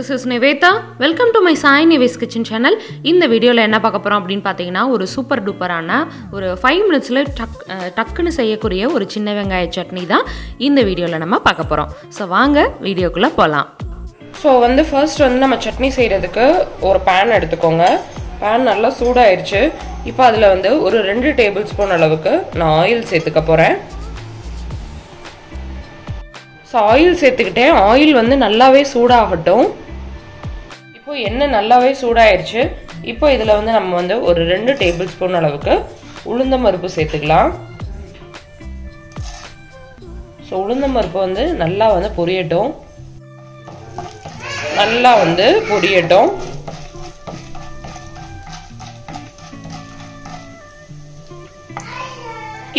This is Nivetha welcome to my Sai Nivesh kitchen channel இந்த வீடியோவில் என்ன பார்க்க போகிறோம் அப்படின்னு பார்த்தீங்கன்னா ஒரு சூப்பர் டூப்பரான ஒரு ஃபைவ் மினிட்ஸில் டக் டக்குன்னு செய்யக்கூடிய ஒரு சின்ன வெங்காய சட்னி தான் இந்த வீடியோவில் நம்ம பார்க்க போகிறோம் ஸோ வாங்க வீடியோக்குள்ளே போகலாம் ஸோ வந்து ஃபர்ஸ்ட் வந்து நம்ம சட்னி செய்கிறதுக்கு ஒரு பேன் எடுத்துக்கோங்க. பேன் நல்லா சூடாயிருச்சு. இப்போ அதில் வந்து ஒரு ரெண்டு டேபிள் ஸ்பூன் அளவுக்கு நான் ஆயில் சேர்த்துக்க போகிறேன் ஸோ ஆயில் சேர்த்துக்கிட்டேன். ஆயில் வந்து நல்லாவே சூடாகட்டும். இப்போ எண்ணெய் நல்லாவே சூடாயிருச்சு இப்போ இதில் வந்து நம்ம வந்து ஒரு ரெண்டு டேபிள் ஸ்பூன் அளவுக்கு உளுந்தம் பருப்பு சேர்த்துக்கலாம். ஸோ உளுந்தம் பருப்பு வந்து நல்லா வந்து பொரியட்டும். நல்லா வந்து பொரியட்டும்.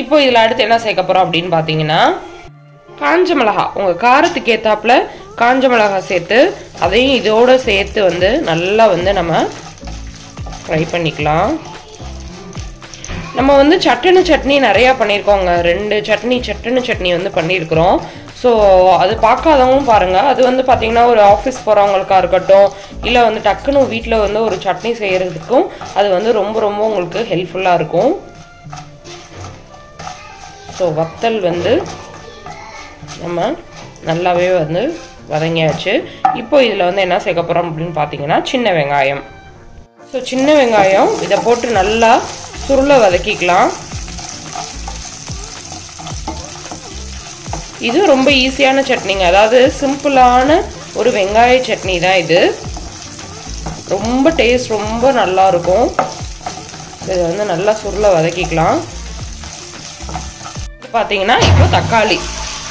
இப்போ இதில் அடுத்து என்ன சேர்க்க போகிறோம் அப்படின்னு பார்த்தீங்கன்னா காஞ்ச மிளகா உங்கள் காரத்துக்கு ஏற்றாப்புல காஞ்ச மிளகா சேர்த்து அதையும் இதோடு சேர்த்து வந்து நல்லா வந்து நம்ம ஃப்ரை பண்ணிக்கலாம். நம்ம வந்து சட்டுனு சட்னி நிறையா பண்ணியிருக்கோங்க. ரெண்டு சட்னி சட்டுனு சட்னி வந்து பண்ணியிருக்கிறோம். ஸோ அது பார்க்காதவங்களும் பாருங்கள் அது வந்து பார்த்திங்கன்னா ஒரு ஆஃபீஸ் போகிறவங்களுக்கா இருக்கட்டும் இல்லை வந்து டக்குன்னு வீட்டில் வந்து ஒரு சட்னி செய்கிறதுக்கும் அது வந்து ரொம்ப ரொம்ப உங்களுக்கு ஹெல்ப்ஃபுல்லாக இருக்கும். ஸோ வத்தல் வந்து நம்ம நல்லாவே வந்து வதங்கியாச்சு. இப்போ இதில் வந்து என்ன சேர்க்க போகிறோம் அப்படின்னு பார்த்தீங்கன்னா சின்ன வெங்காயம். ஸோ சின்ன வெங்காயம் இதை போட்டு நல்லா சுருளை வதக்கிக்கலாம். இது ரொம்ப ஈஸியான சட்னிங்க. அதாவது சிம்பிளான ஒரு வெங்காய சட்னி தான் இது. ரொம்ப டேஸ்ட் ரொம்ப நல்லா இருக்கும். இதை வந்து நல்லா சுருளை வதக்கிக்கலாம். பார்த்தீங்கன்னா இப்போ தக்காளி.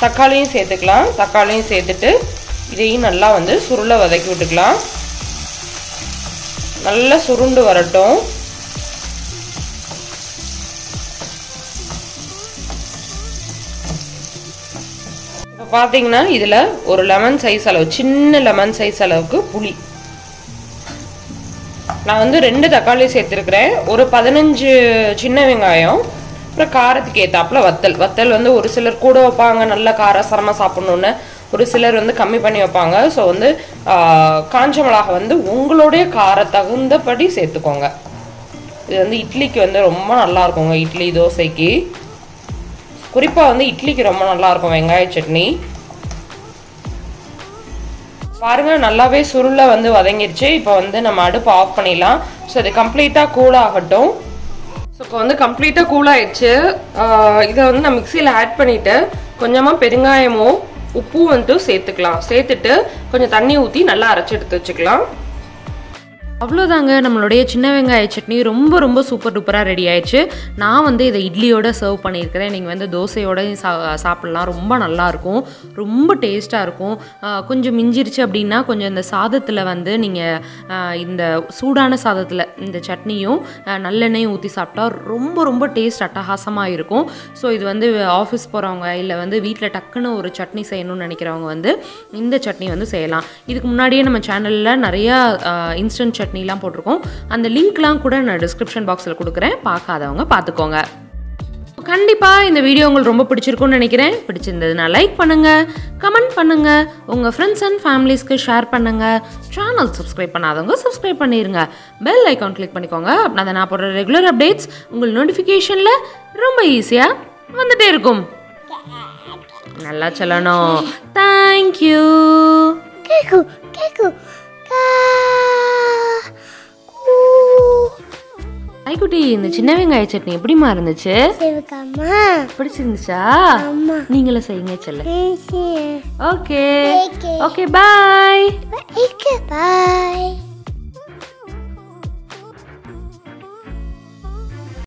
தக்காளியும் சேர்த்துக்கலாம். தக்காளியும் சேர்த்துட்டு இதையும் நல்லா வந்து சுருளை வதக்கி விட்டுக்கலாம். நல்லா சுருண்டு வரட்டும். இப்போ பார்த்தீங்கன்னா இதில் ஒரு லெமன் சைஸ் அளவு சின்ன லெமன் சைஸ் அளவுக்கு புளி. நான் வந்து ரெண்டு தக்காளி சேர்த்துருக்குறேன். ஒரு பதினஞ்சு சின்ன வெங்காயம் அப்புறம் காரத்துக்கு ஏற்றாப்புல வத்தல். வத்தல் வந்து ஒரு சிலர் கூட வைப்பாங்க நல்ல காரசாரமாக சாப்பிட்ணுன்னு ஒரு சிலர் வந்து கம்மி பண்ணி வைப்பாங்க. ஸோ வந்து காஞ்ச மிளகா வந்து உங்களுடைய கார தகுந்தபடி சேர்த்துக்கோங்க. இது வந்து இட்லிக்கு வந்து ரொம்ப நல்லா இருக்குங்க இட்லி தோசைக்கு. குறிப்பாக வந்து இட்லிக்கு ரொம்ப நல்லா இருக்கும் வெங்காய சட்னி. பாருங்க நல்லாவே சுருளை வந்து வதங்கிருச்சு. இப்போ வந்து நம்ம அடுப்பு ஆஃப் பண்ணிடலாம். ஸோ இது கம்ப்ளீட்டாக கூல் ஆகட்டும். ஸோ இப்போ வந்து கம்ப்ளீட்டாக கூல் ஆயிடுச்சு. இதை வந்து நான் மிக்சியில் ஆட் பண்ணிவிட்டு கொஞ்சமாக பெருங்காயமும் உப்பும் வந்து சேர்த்துக்கலாம். சேர்த்துட்டு கொஞ்சம் தண்ணி ஊற்றி நல்லா அரைச்சி எடுத்து வச்சுக்கலாம். அவ்வளோதாங்க நம்மளுடைய சின்ன வெங்காய சட்னி ரொம்ப ரொம்ப சூப்பர் டூப்பராக ரெடி ஆயிடுச்சு. நான் வந்து இதை இட்லியோட சர்வ் பண்ணியிருக்கிறேன். நீங்கள் வந்து தோசையோடையும் சா சாப்பிட்லாம். ரொம்ப நல்லாயிருக்கும் ரொம்ப டேஸ்ட்டாக இருக்கும். கொஞ்சம் மிஞ்சிருச்சு அப்படின்னா கொஞ்சம் இந்த சாதத்தில் வந்து நீங்கள் இந்த சூடான சாதத்தில் இந்த சட்னியும் நல்லெண்ணையும் நல்லெண்ணெயும் ஊற்றி சாப்பிட்டா ரொம்ப ரொம்ப டேஸ்ட் அட்டகாசமாக இருக்கும். ஸோ இது வந்து ஆஃபீஸ் போகிறவங்க இல்லை வந்து வீட்டில் டக்குன்னு ஒரு சட்னி செய்யணும்னு நினைக்கிறவங்க வந்து இந்த சட்னி வந்து செய்யலாம். இதுக்கு முன்னாடியே நம்ம சேனலில் நிறையா இன்ஸ்டன்ட் சட்னி சட்னிலாம் போட்டிருக்கோம். அந்த லிங்க்லாம் கூட நான் டிஸ்கிரிப்ஷன் பாக்ஸில் கொடுக்குறேன். பார்க்காதவங்க பார்த்துக்கோங்க. கண்டிப்பாக இந்த வீடியோ உங்களுக்கு ரொம்ப பிடிச்சிருக்கும்னு நினைக்கிறேன். பிடிச்சிருந்ததுன்னா லைக் பண்ணுங்கள் கமெண்ட் பண்ணுங்கள் உங்கள் ஃப்ரெண்ட்ஸ் அண்ட் ஃபேமிலிஸ்க்கு ஷேர் பண்ணுங்கள் சேனல் சப்ஸ்கிரைப் பண்ணாதவங்க சப்ஸ்கிரைப் பண்ணிடுங்க பெல் ஐக்கான் கிளிக் பண்ணிக்கோங்க. அப்படின்னா நான் போடுற ரெகுலர் அப்டேட்ஸ் உங்கள் நோட்டிஃபிகேஷனில் ரொம்ப ஈஸியாக வந்துட்டே இருக்கும். நல்லா சொல்லணும். தேங்க்யூ கேக்கு கேக்கு. ஐக்குட்டி இந்த சின்ன வெங்காய சட்னி எப்படிமா இருந்துச்சு? பிடிச்சிருந்துச்சா? நீங்களும் செய்யுங்க செல்ல. ஓகே. ஓகே பாய் பாய்